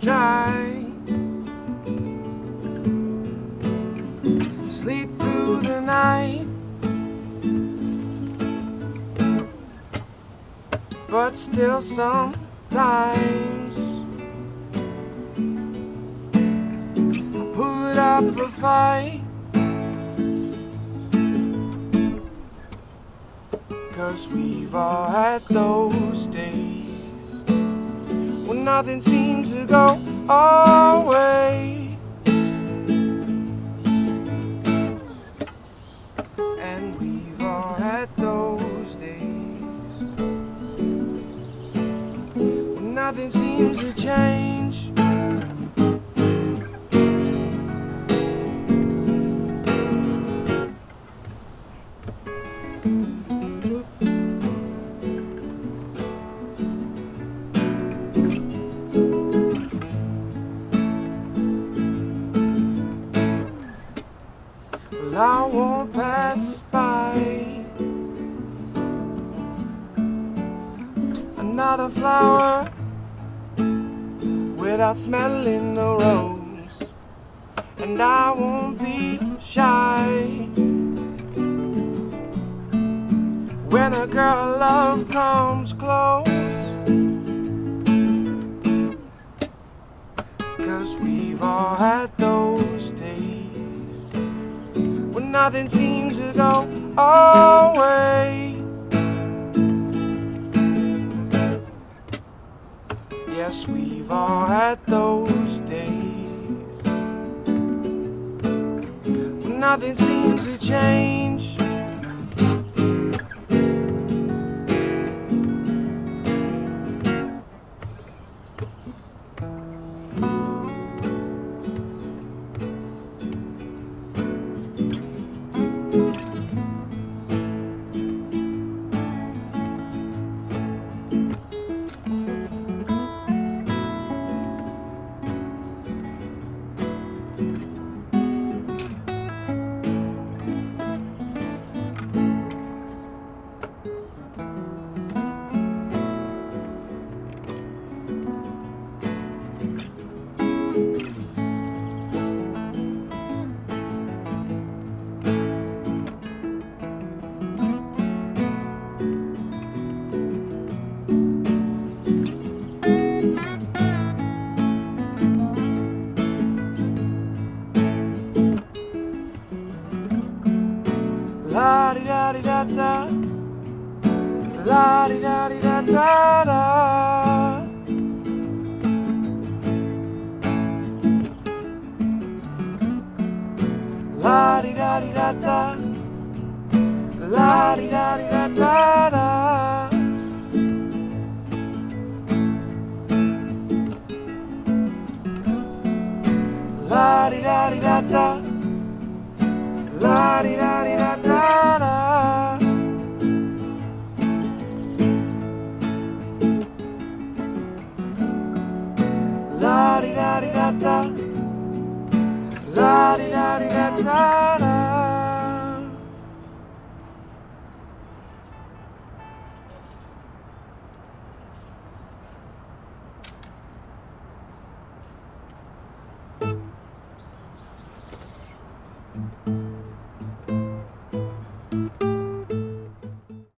Try. Sleep through the night. But still sometimes I put up a fight. Cause we've all had those days nothing seems to go our way. And we've all had those days when nothing seems to change. Flower without smelling the rose, and I won't be shy when a girl love comes close. Cause we've all had those days when nothing seems to go our way. We've all had those days when nothing seems to change. Da di da da. La di da di da da da. La di da di da da. La di da di da da da. La di da di da da. La di da da di da da. La di da di da da